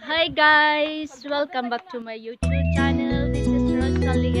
Hi guys! Welcome back to my YouTube channel. This is Rosalie